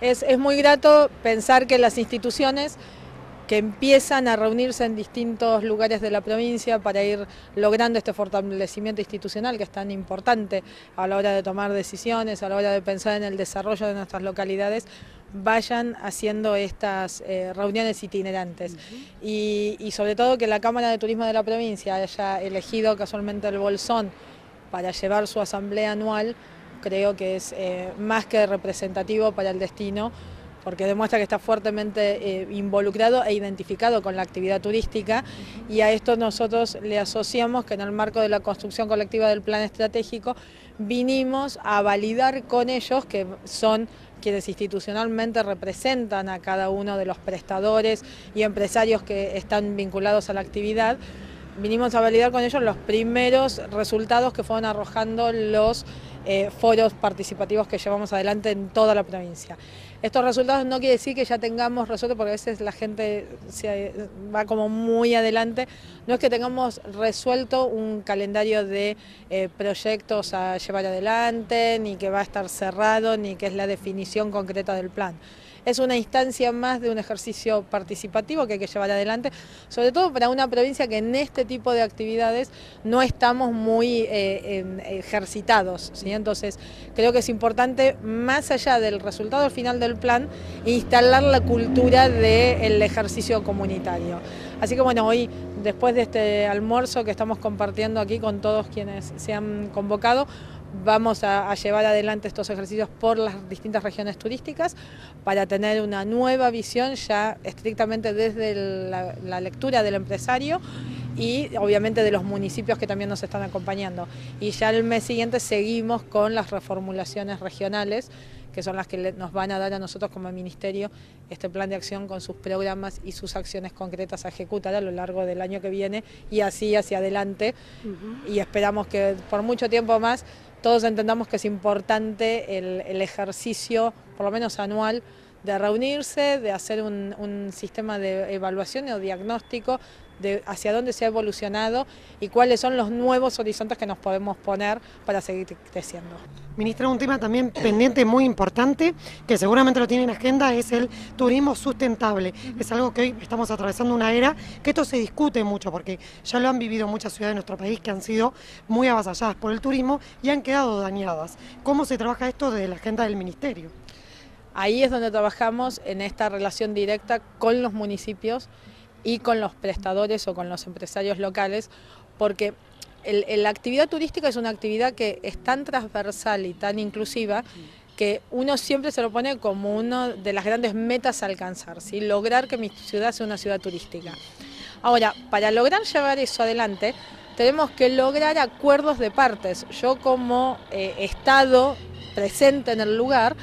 Es, es muy grato pensar que las instituciones que empiezan a reunirse en distintos lugares de la provincia para ir logrando este fortalecimiento institucional que es tan importante a la hora de tomar decisiones, a la hora de pensar en el desarrollo de nuestras localidades, vayan haciendo estas eh, reuniones itinerantes. y, y sobre todo que la Cámara de Turismo de la provincia haya elegido casualmente el Bolsón para llevar su asamblea anual, creo que es eh, más que representativo para el destino, porque demuestra que está fuertemente eh, involucrado e identificado con la actividad turística. Y a esto nosotros le asociamos que en el marco de la construcción colectiva del plan estratégico vinimos a validar con ellos que son quienes institucionalmente representan a cada uno de los prestadores y empresarios que están vinculados a la actividad, vinimos a validar con ellos los primeros resultados que fueron arrojando los eh, foros participativos que llevamos adelante en toda la provincia. Estos resultados no quiere decir que ya tengamos resuelto, porque a veces la gente se va como muy adelante, no es que tengamos resuelto un calendario de eh, proyectos a llevar adelante, ni que va a estar cerrado, ni que es la definición concreta del plan es una instancia más de un ejercicio participativo que hay que llevar adelante, sobre todo para una provincia que en este tipo de actividades no estamos muy eh, ejercitados. Entonces, creo que es importante, más allá del resultado final del plan, instalar la cultura del ejercicio comunitario. Así que bueno, hoy, después de este almuerzo que estamos compartiendo aquí con todos quienes se han convocado, vamos a, llevar adelante estos ejercicios por las distintas regiones turísticas para tener una nueva visión ya estrictamente desde la, lectura del empresario y obviamente de los municipios que también nos están acompañando. Y ya el mes siguiente seguimos con las reformulaciones regionales, que son las que nos van a dar a nosotros como ministerio este plan de acción con sus programas y sus acciones concretas a ejecutar a lo largo del año que viene y así hacia adelante. Y esperamos que por mucho tiempo más todos entendamos que es importante el, ejercicio, por lo menos anual, de reunirse, de hacer un, sistema de evaluación o diagnóstico de hacia dónde se ha evolucionado y cuáles son los nuevos horizontes que nos podemos poner para seguir creciendo. Ministra, un tema también pendiente muy importante, que seguramente lo tiene en agenda, es el turismo sustentable. Es algo que hoy estamos atravesando una era que esto se discute mucho, porque ya lo han vivido muchas ciudades de nuestro país que han sido muy avasalladas por el turismo y han quedado dañadas. ¿Cómo se trabaja esto desde la agenda del Ministerio? Ahí es donde trabajamos en esta relación directa con los municipios y con los prestadores o con los empresarios locales, porque la actividad turística es una actividad que es tan transversal y tan inclusiva que uno siempre se lo pone como una de las grandes metas a alcanzar, ¿sí? lograr que mi ciudad sea una ciudad turística. Ahora, para lograr llevar eso adelante, tenemos que lograr acuerdos de partes. Yo como eh, Estado presente en el lugar,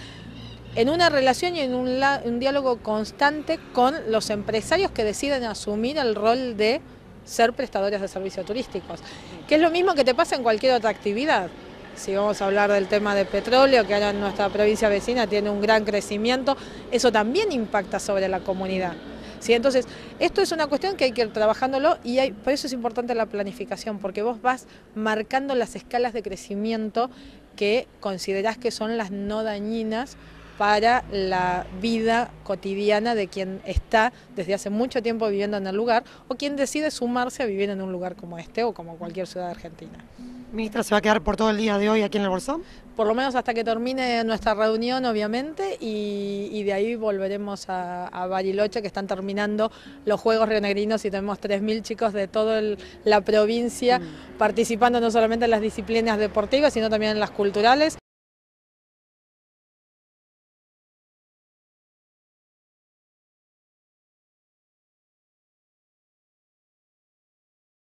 en una relación y en un, un diálogo constante con los empresarios que deciden asumir el rol de ser prestadores de servicios turísticos, que es lo mismo que te pasa en cualquier otra actividad. Si vamos a hablar del tema de petróleo, que ahora en nuestra provincia vecina tiene un gran crecimiento, eso también impacta sobre la comunidad. ¿Sí? Entonces, esto es una cuestión que hay que ir trabajándolo y por eso es importante la planificación, porque vos vas marcando las escalas de crecimiento que considerás que son las no dañinas para la vida cotidiana de quien está desde hace mucho tiempo viviendo en el lugar o quien decide sumarse a vivir en un lugar como este o como cualquier ciudad argentina. Ministra, ¿se va a quedar por todo el día de hoy aquí en el Bolsón? Por lo menos hasta que termine nuestra reunión, obviamente, y, de ahí volveremos a, Bariloche, que están terminando los Juegos Rionegrinos y tenemos 3.000 chicos de toda la provincia mm. participando no solamente en las disciplinas deportivas, sino también en las culturales.